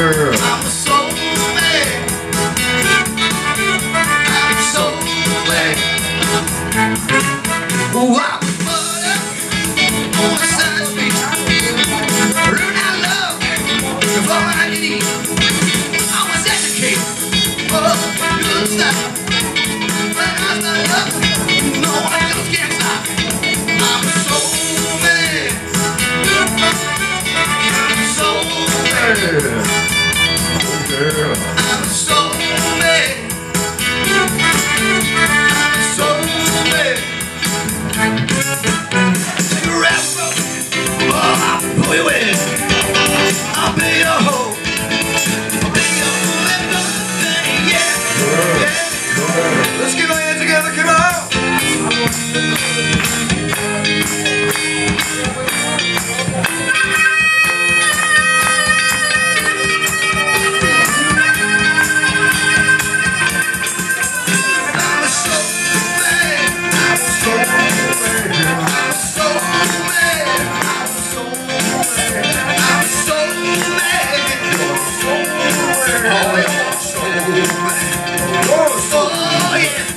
I'm so mad. I'm. Oh, so